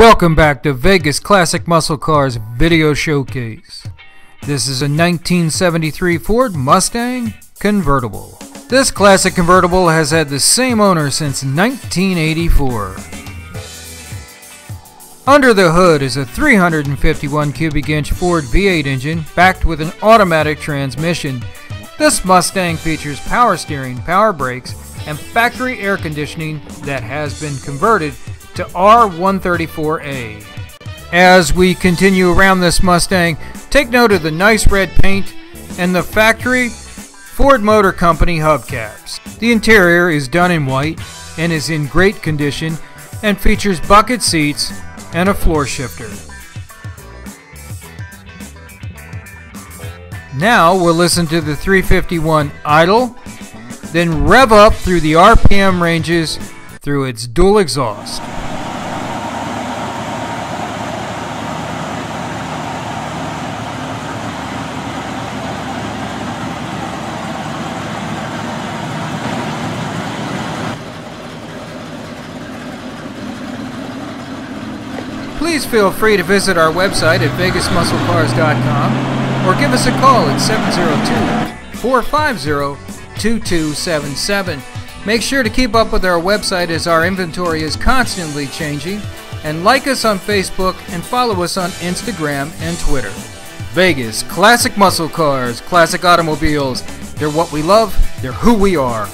Welcome back to Vegas Classic Muscle Cars Video Showcase. This is a 1973 Ford Mustang convertible. This classic convertible has had the same owner since 1984. Under the hood is a 351 cubic inch Ford V8 engine backed with an automatic transmission. This Mustang features power steering, power brakes, and factory air conditioning that has been converted to R134A. As we continue around this Mustang, take note of the nice red paint and the factory Ford Motor Company hubcaps. The interior is done in white and is in great condition and features bucket seats and a floor shifter. Now we'll listen to the 351 idle, then rev up through the RPM ranges through its dual exhaust. Please feel free to visit our website at vegasmusclecars.com or give us a call at 702 450 2277. Make sure to keep up with our website as our inventory is constantly changing, and like us on Facebook and follow us on Instagram and Twitter. Vegas, classic muscle cars, classic automobiles. They're what we love, they're who we are.